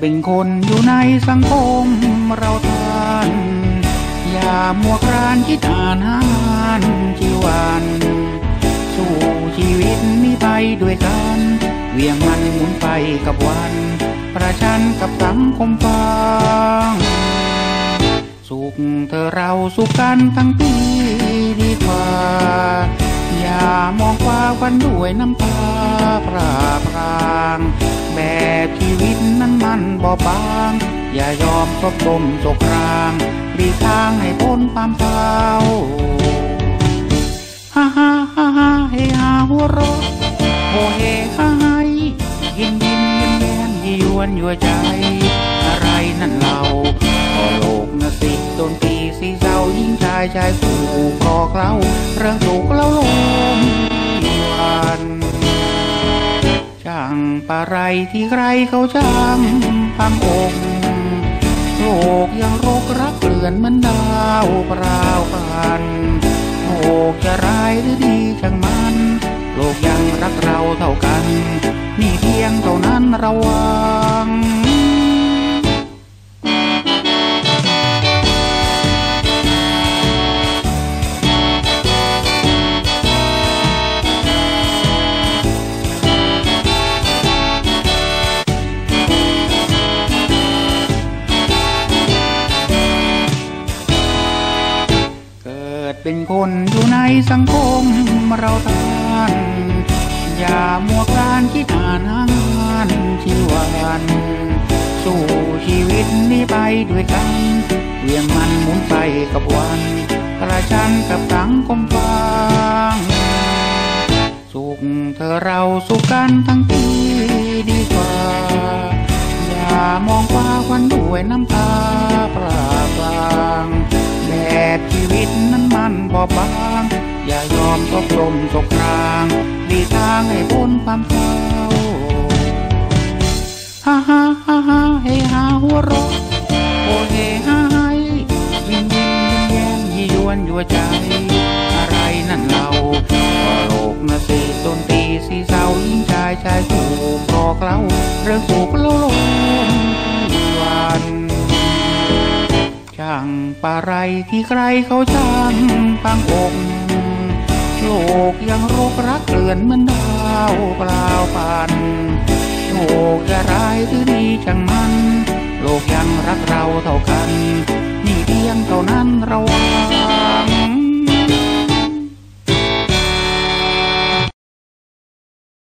เป็นคนอยู่ในสังคมเราทาน อย่ามัวครานคิดอ่านหานชีวันสู้ชีวิตนี้ไปด้วยกัน เวียงมันหมุนไปกับวัน ประชันกับสังคมฟังสุขเธอเราสุขกันทั้งปีดีกว่า อย่ามองฟ้าวันด้วยน้ำตาปราบราง นั้นบอบาง อย่ายอมซบลมจกรางหลีทางให้พ้นความเศร้าฮ่าฮ่าฮ่าฮ่าเฮฮาหัวเราะโอเฮฮ่าฮ่ายิ้มยิ้มยิ้มแย้มยี่ยวนยั่วใจ อะไรนั่นเราก็โลกนะสิโดนตีสีเศร้ายิ่งชายชายสู่อเคล้าเรื่องสุขเล่าล ปะไรที่ใครเขาจำพังอกโลกยังโรครักเกลื่อนมันดาวเปล่าพันโลกจะร้ายหรือดีช่างมัน โลกยังรักเราเท่ากัน มีเพียงเท่านั้นเราว่า เป็นคนอยู่ในสังคมเราทานอย่ามัวการคิดอ่านงานชีวัน สู้ชีวิตนี้ไปด้วยกันเวียงมันหมุนไปกับวันกระชันกับสังคมฟังสุขเธอเราสุขกันทั้งปีดีกว่า อย่ามองฟ้าวันด้วยน้ำตาปรา บอบบาง อย่ายอมตกลมตกรางหลีทางให้พ้นความเศร้าฮ่าฮ่าฮ่าฮ่าเฮฮาหัวเราะโอเฮฮ่าฮ่ายิ้มยิ้มยิ้มแย้มยี่ยวนยั่วใจ อะไรนั่นเราก็โลกนะสิดนตีสีเศร้ายิ่งชายชายสู่คอเคล้าเรื่องสุข ช่างปะไรที่ใครเขาช่างปังอกโลกยังรกรักเกลื่อนเหมือนดาวเปล่าปันโลกจะร้ายหรือดีช่างมันโลกยังรักเรา